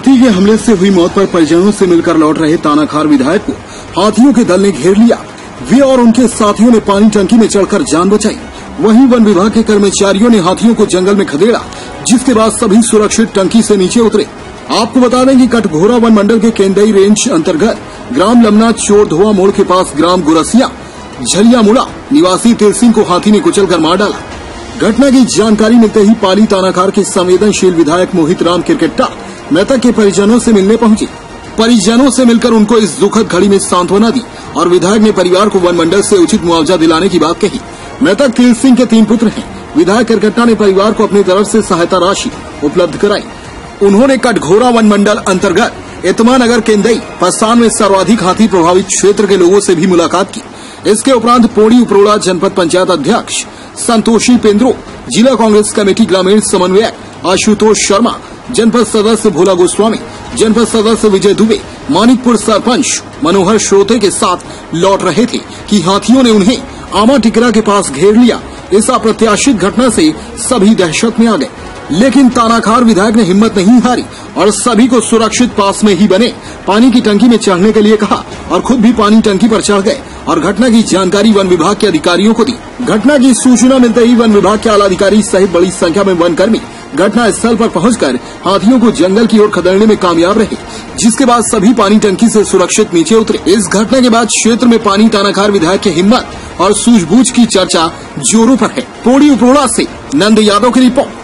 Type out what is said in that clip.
हाथी के हमले से हुई मौत पर परिजनों से मिलकर लौट रहे तानाखार विधायक को हाथियों के दल ने घेर लिया। वे और उनके साथियों ने पानी टंकी में चढ़कर जान बचाई। वहीं वन विभाग के कर्मचारियों ने हाथियों को जंगल में खदेड़ा, जिसके बाद सभी सुरक्षित टंकी से नीचे उतरे। आपको बता दें कि कटघोरा वन मंडल के केंदई रेंज अंतर्गत ग्राम लमना चोर धोआ मोड़ के पास ग्राम गुरसिया झलिया मुड़ा निवासी तेल सिंह को हाथी ने कुचल कर मार डाला। घटना की जानकारी मिलते ही पाली तानाकार के संवेदनशील विधायक मोहित राम क्रिकेटा मृतक के परिजनों से मिलने पहुँचे। परिजनों से मिलकर उनको इस दुखद घड़ी में सांत्वना दी और विधायक ने परिवार को वन मंडल से उचित मुआवजा दिलाने की बात कही। मृतक तिल सिंह के तीन पुत्र हैं। विधायक करकट्टा ने परिवार को अपनी तरफ़ से सहायता राशि उपलब्ध कराई। उन्होंने कटघोरा वन मंडल अंतर्गत इतमा नगर केंदई पस्तान में सर्वाधिक हाथी प्रभावित क्षेत्र के लोगों से भी मुलाकात की। इसके उपरांत पोड़ी उपरोड़ा जनपद पंचायत अध्यक्ष संतोषी पेंद्रो, जिला कांग्रेस कमेटी ग्रामीण समन्वयक आशुतोष शर्मा जनपद सदस्य भोला गोस्वामी, जनपद सदस्य विजय दुबे, मानिकपुर सरपंच मनोहर श्रोते के साथ लौट रहे थे कि हाथियों ने उन्हें आमा टिकरा के पास घेर लिया। इस अप्रत्याशित घटना से सभी दहशत में आ गए। लेकिन तानाखार विधायक ने हिम्मत नहीं हारी और सभी को सुरक्षित पास में ही बने। पानी की टंकी में चढ़ने के लिए कहा और खुद भी पानी टंकी पर चढ़ गए और घटना की जानकारी वन विभाग के अधिकारियों को दी। घटना की सूचना मिलते ही वन विभाग के आला अधिकारी सहित बड़ी संख्या में वन कर्मी घटना स्थल पर पहुंचकर हाथियों को जंगल की ओर खदेड़ने में कामयाब रहे, जिसके बाद सभी पानी टंकी से सुरक्षित नीचे उतरे। इस घटना के बाद क्षेत्र में पानी तानाखार विधायक की हिम्मत और सूझबूझ की चर्चा जोरों पर है। पोड़ी उपरोड़ा से नंद यादव की रिपोर्ट।